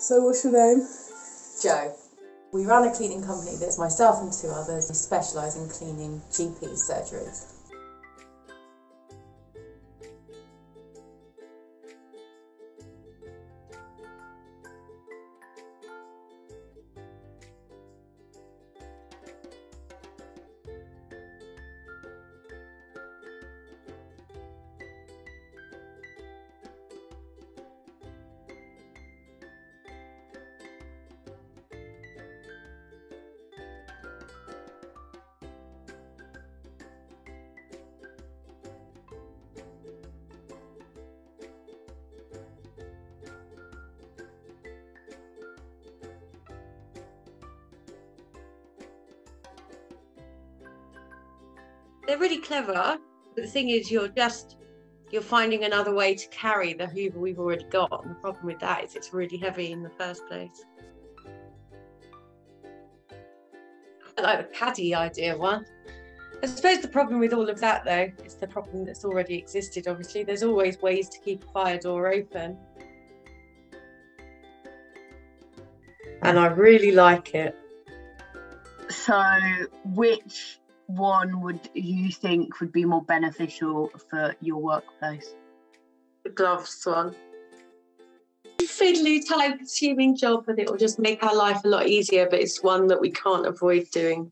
So, what's your name? Jo. We run a cleaning company that's myself and two others We specialise in cleaning GP surgeries. They're really clever. But the thing is, you're just you're finding another way to carry the Hoover we've already got. And the problem with that is it's really heavy in the first place. I like the caddy idea one. I suppose the problem with all of that, though, is the problem that's already existed. Obviously, there's always ways to keep a fire door open. And I really like it. So, which one would you think would be more beneficial for your workplace? The gloves one. Fiddly, time consuming job, but it will just make our life a lot easier, but it's one that we can't avoid doing.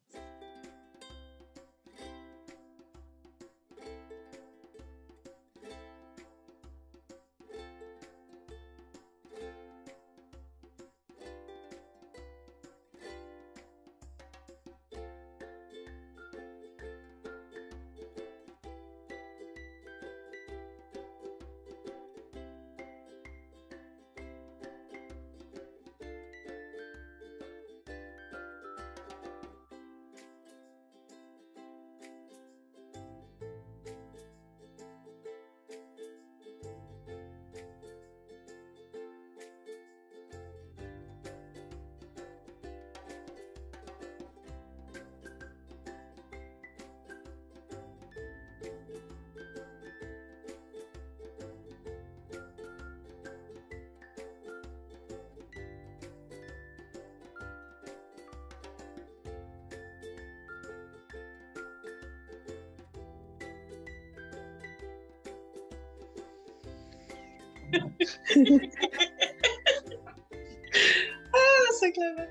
Ah, so clever.